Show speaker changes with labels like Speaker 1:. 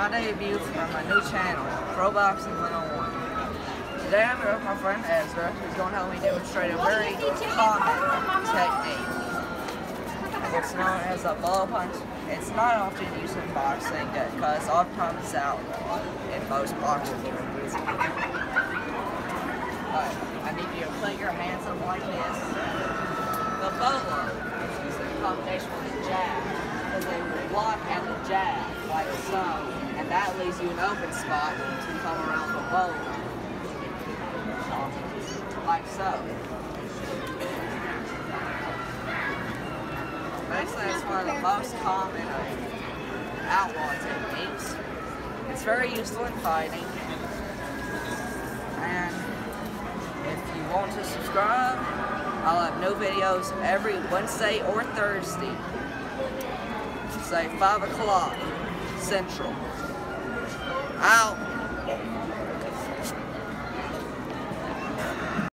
Speaker 1: my debut for my new channel, Proboxing 101. Today I'm here with my friend Ezra, who's going to help me demonstrate a very common technique. It's known as a bolo punch. It's not often used in boxing because oftentimes outlawed in most boxing tournaments. But I need you to put your hands up like this. The bolo is in combination with the jab block at the jab like so, and that leaves you an open spot to come around the bolo. Like so. Basically, it's one of the most common uh, outlaw techniques. It's very useful in fighting. And if you want to subscribe, I'll have new videos every Wednesday or Thursday. Say 5 o'clock Central. Out.